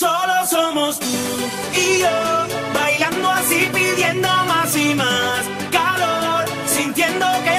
Solo somos tú y yo, bailando así, pidiendo más y más calor, sintiendo que